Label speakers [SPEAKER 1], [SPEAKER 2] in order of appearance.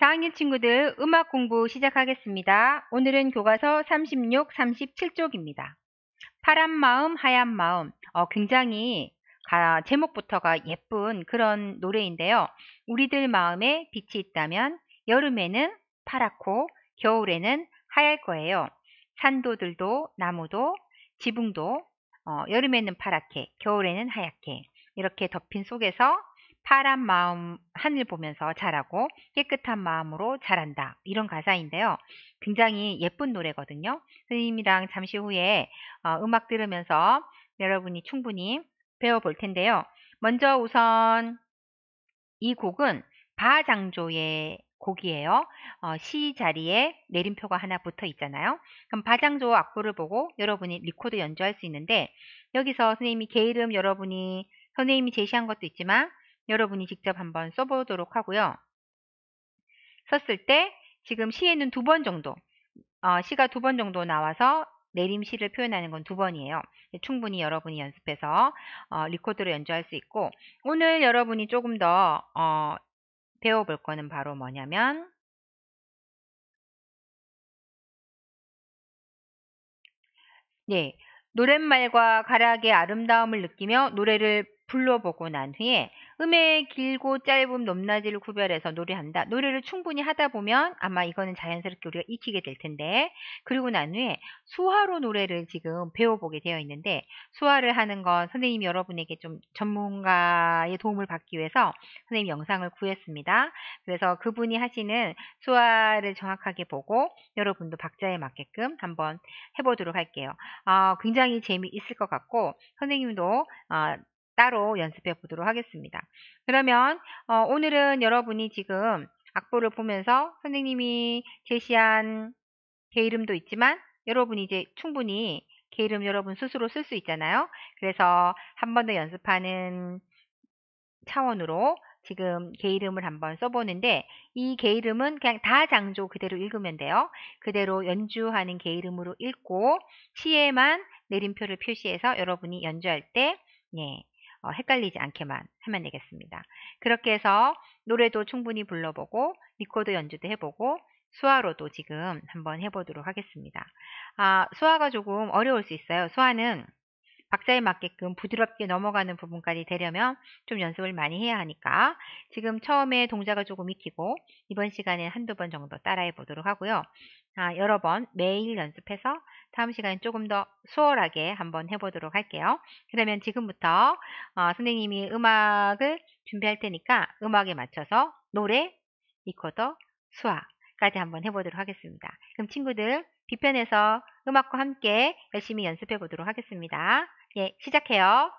[SPEAKER 1] 4학년 친구들 음악 공부 시작하겠습니다. 오늘은 교과서 36, 37쪽입니다. 파란 마음, 하얀 마음. 어, 굉장히 가, 제목부터가 예쁜 그런 노래인데요. 우리들 마음에 빛이 있다면 여름에는 파랗고 겨울에는 하얄 거예요. 산도들도 나무도 지붕도 어, 여름에는 파랗게 겨울에는 하얗게 이렇게 덮인 속에서 파란 마음 하늘 보면서 자라고 깨끗한 마음으로 자란다. 이런 가사인데요. 굉장히 예쁜 노래거든요. 선생님이랑 잠시 후에 어, 음악 들으면서 여러분이 충분히 배워볼 텐데요. 먼저 우선 이 곡은 바장조의 곡이에요. 어, 시 자리에 내림표가 하나 붙어 있잖아요. 그럼 바장조 악보를 보고 여러분이 리코더 연주할 수 있는데 여기서 선생님이 개 이름 여러분이 선생님이 제시한 것도 있지만 여러분이 직접 한번 써보도록 하고요. 썼을 때 지금 시에는 두 번 정도 어, 시가 두 번 정도 나와서 내림시를 표현하는 건 두 번이에요. 충분히 여러분이 연습해서 어, 리코드로 연주할 수 있고 오늘 여러분이 조금 더 어, 배워볼 거는 바로 뭐냐면 네, 노랫말과 가락의 아름다움을 느끼며 노래를 불러보고 난 후에 음의 길고 짧음 높낮이를 구별해서 노래한다. 노래를 충분히 하다 보면 아마 이거는 자연스럽게 우리가 익히게 될 텐데 그리고 난 후에 수화로 노래를 지금 배워보게 되어 있는데 수화를 하는 건 선생님이 여러분에게 좀 전문가의 도움을 받기 위해서 선생님 영상을 구했습니다. 그래서 그분이 하시는 수화를 정확하게 보고 여러분도 박자에 맞게끔 한번 해보도록 할게요. 어, 굉장히 재미있을 것 같고 선생님도 어, 따로 연습해 보도록 하겠습니다. 그러면 어, 오늘은 여러분이 지금 악보를 보면서 선생님이 제시한 개 이름도 있지만 여러분이 이제 충분히 개 이름 여러분 스스로 쓸 수 있잖아요. 그래서 한 번 더 연습하는 차원으로 지금 개 이름을 한번 써보는데 이 계이름은 그냥 다 장조 그대로 읽으면 돼요. 그대로 연주하는 계이름으로 읽고 시에만 내림표를 표시해서 여러분이 연주할 때 예, 어, 헷갈리지 않게만 하면 되겠습니다. 그렇게 해서 노래도 충분히 불러보고 리코더 연주도 해보고 수화로도 지금 한번 해보도록 하겠습니다. 아, 수화가 조금 어려울 수 있어요. 수화는 박자에 맞게끔 부드럽게 넘어가는 부분까지 되려면 좀 연습을 많이 해야 하니까 지금 처음에 동작을 조금 익히고 이번 시간에 한두 번 정도 따라해 보도록 하고요. 아, 여러 번 매일 연습해서 다음 시간에 조금 더 수월하게 한번 해보도록 할게요. 그러면 지금부터 어, 선생님이 음악을 준비할 테니까 음악에 맞춰서 노래, 리코더, 수화까지 한번 해보도록 하겠습니다. 그럼 친구들 뒤편에서 음악과 함께 열심히 연습해 보도록 하겠습니다. 예, 시작해요.